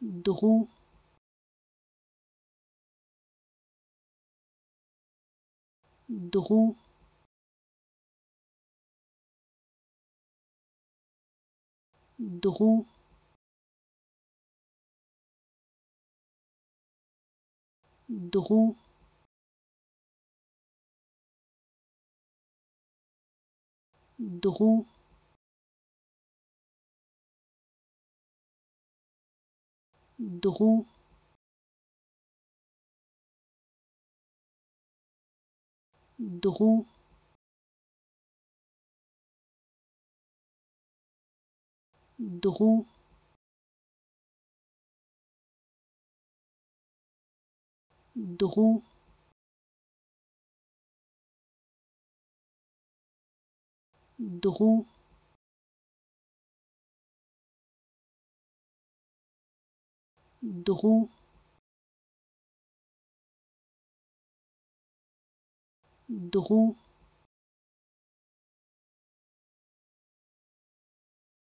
drou drou drou drou drou drou. Drou. Drou. Drou. Drou drou. Drou